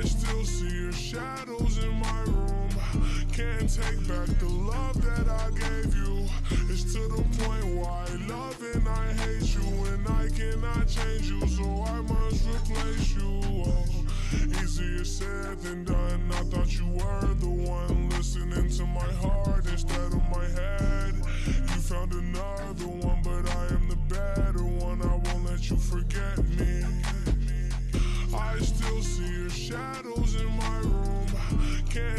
I still see your shadows in my room. Can't take back the love that I gave you. It's to the point where I love and I hate you, and I cannot change you, so I must replace you. Oh, easier said than done. I thought you were the one listening to my heart instead of my head. You found another one, but I am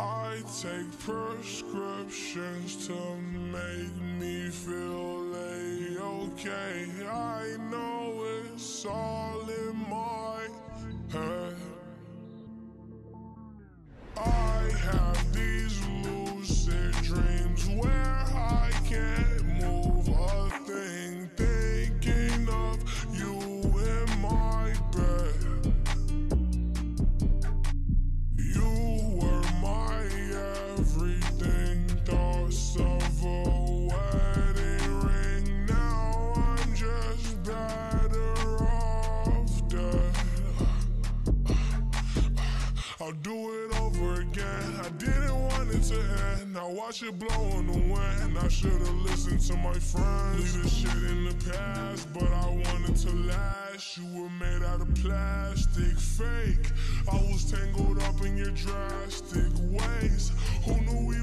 I take prescriptions to make me feel a-okay. I know it's all in my head. I have these I'll do it over again. I didn't want it to end. Now watch it blow in the wind. I should've listened to my friends. Leave this shit in the past, but I wanted to last. You were made out of plastic, fake. I was tangled up in your drastic ways. Who knew evil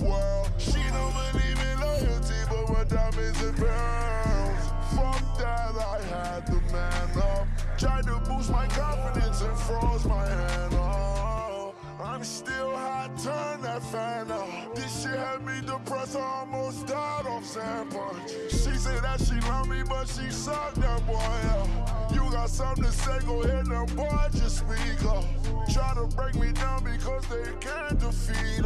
world. She don't believe in loyalty, but what diamonds and pearls. From that, I had the man up. Tried to boost my confidence and froze my hand up. I'm still hot, turn that fan up. This shit had me depressed, I almost died off Punch. She said that she love me, but she sucked that boy up. You got something to say, go ahead now, boy, just speak up. Try to break me down because they can't defeat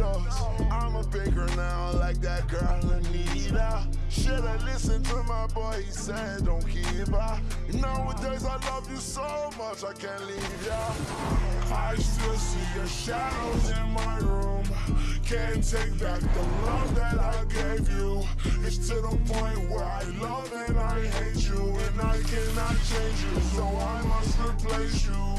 baker now, like that girl Anita. Should've listened to my boy, he said don't keep her. Nowadays I love you so much, I can't leave ya. I still see your shadows in my room. Can't take back the love that I gave you. It's to the point where I love and I hate you, and I cannot change you, so I must replace you.